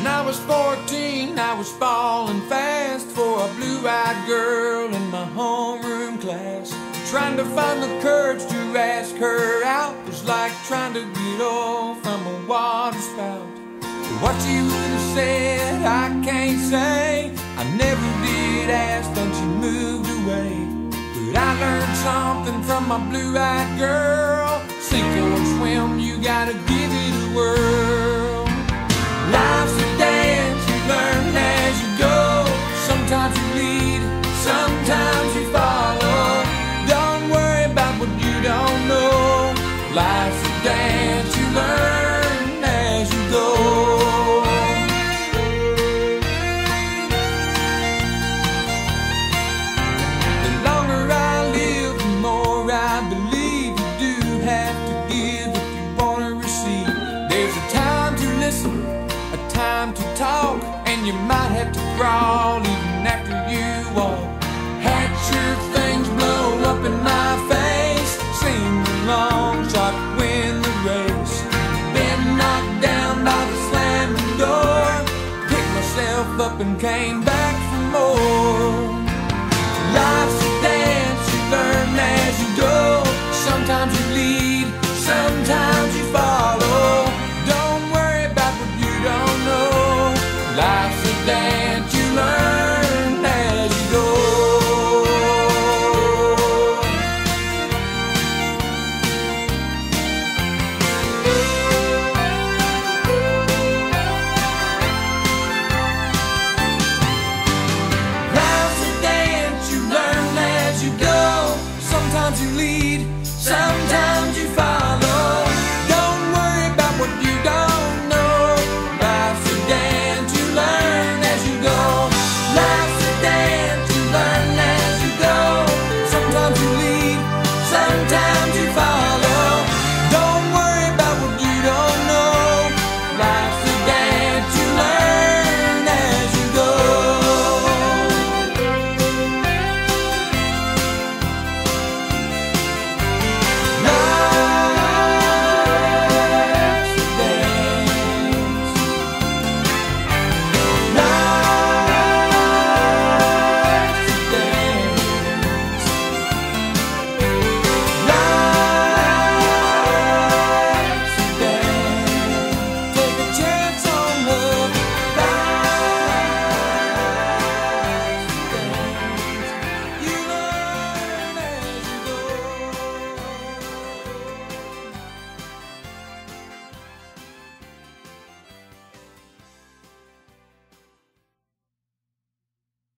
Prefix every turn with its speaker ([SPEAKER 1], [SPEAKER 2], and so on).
[SPEAKER 1] I was 14, I was falling fast for a blue-eyed girl in my homeroom class. Trying to find the courage to ask her out was like trying to get off from a water spout. What she would have said, I can't say. I never did ask, then she moved away. But I learned something from my blue-eyed girl. Sink or swim, you gotta give it a whirl. Life's a dance, you learn as you go. The longer I live, the more I believe you do have to give if you want to receive. There's a time to listen, a time to talk, and you might have to crawl even after you walk. Up and came back for more. Sometimes you lead, sometimes you